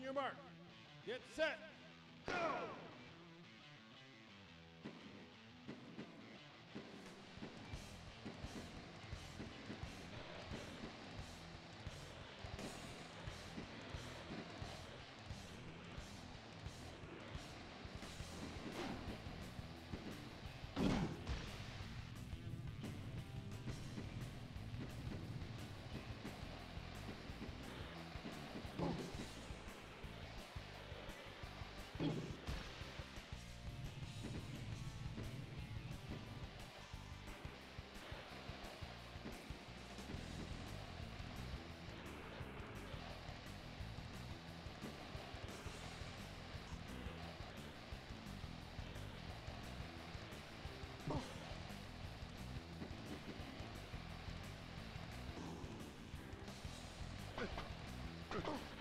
your mark. Get set. Go! Oh.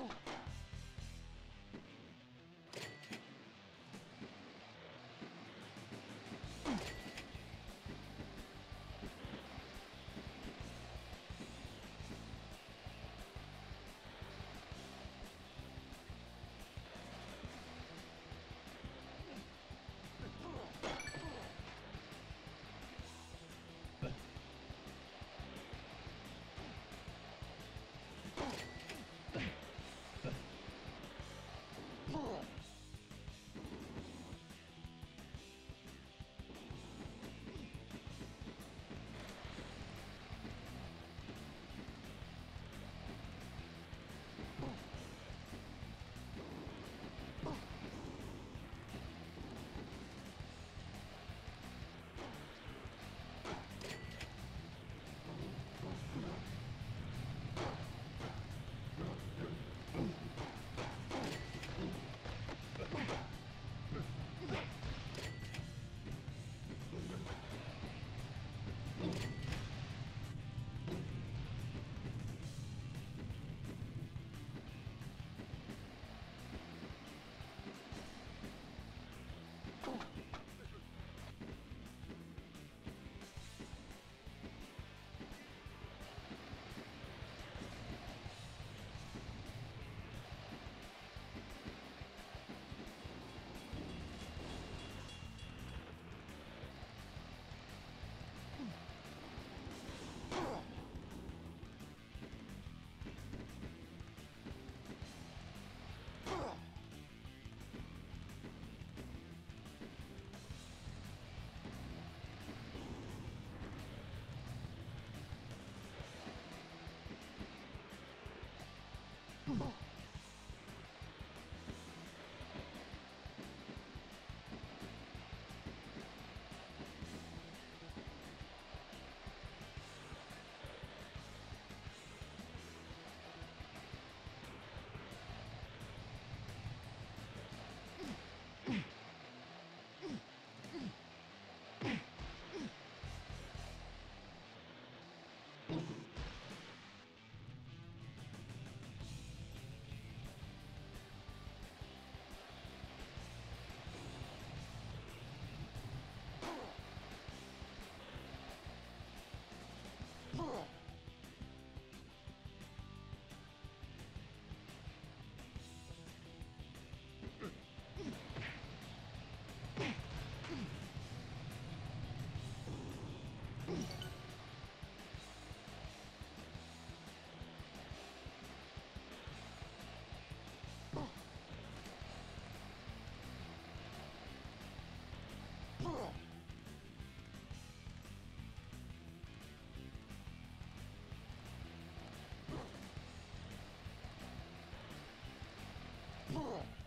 Oh. Ugh.